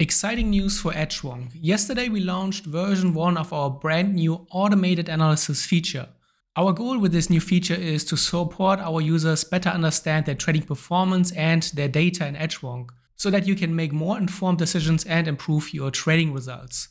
Exciting news for Edgewonk. Yesterday we launched version 1 of our brand new automated analysis feature. Our goal with this new feature is to support our users better understand their trading performance and their data in Edgewonk so that you can make more informed decisions and improve your trading results.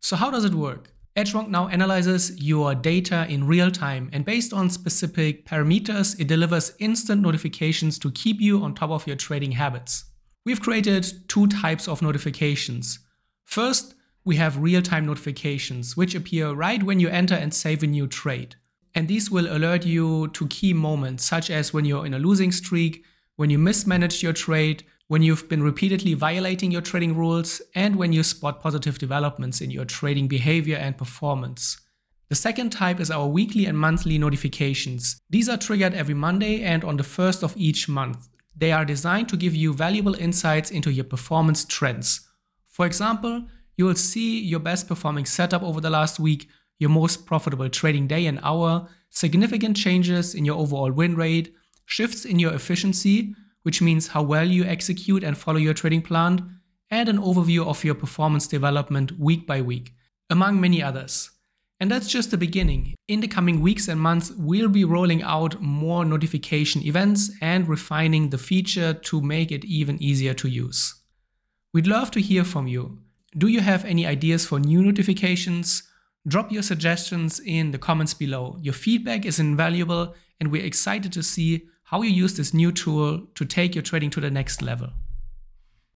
So how does it work? Edgewonk now analyzes your data in real time and based on specific parameters, it delivers instant notifications to keep you on top of your trading habits. We've created two types of notifications. First, we have real-time notifications, which appear right when you enter and save a new trade. And these will alert you to key moments, such as when you're in a losing streak, when you mismanaged your trade, when you've been repeatedly violating your trading rules, and when you spot positive developments in your trading behavior and performance. The second type is our weekly and monthly notifications. These are triggered every Monday and on the first of each month. They are designed to give you valuable insights into your performance trends. For example, you will see your best performing setup over the last week, your most profitable trading day and hour, significant changes in your overall win rate, shifts in your efficiency, which means how well you execute and follow your trading plan, and an overview of your performance development week by week, among many others. And that's just the beginning. In the coming weeks and months, we'll be rolling out more notification events and refining the feature to make it even easier to use. We'd love to hear from you. Do you have any ideas for new notifications? Drop your suggestions in the comments below. Your feedback is invaluable and we're excited to see how you use this new tool to take your trading to the next level.